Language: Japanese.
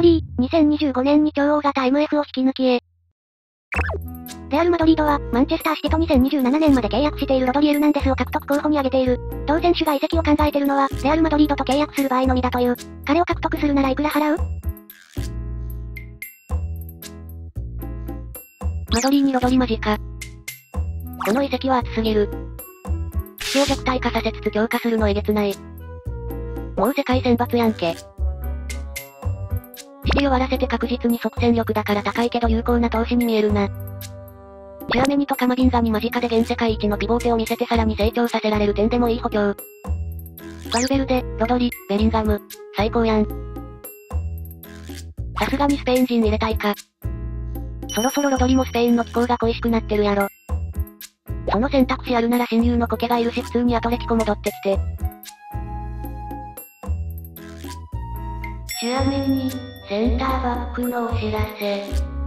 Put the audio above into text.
ドリー、2025年に超大型 MF を引き抜きへ。レアル・マドリードは、マンチェスターシティと2027年まで契約しているロドリエルナンデスを獲得候補に挙げている。同選手が移籍を考えてるのは、レアル・マドリードと契約する場合のみだという。彼を獲得するならいくら払う？マドリーにロドリマジか。この移籍は熱すぎる。死を弱体化させつつ強化するのえげつない。もう世界選抜やんけ。シティ終わらせて確実に即戦力だから高いけど有効な投資に見えるな。チュアメニとカマビンガに間近で現世界一のピボーテを見せてさらに成長させられる点でもいい補強。バルベルデ、ロドリ、ベリンガム、最高やん。さすがにスペイン人入れたいか。そろそろロドリもスペインの気候が恋しくなってるやろ。その選択肢あるなら親友のコケがいるし普通にアトレティコ戻ってきて。ちなみに、センターバックのお知らせ。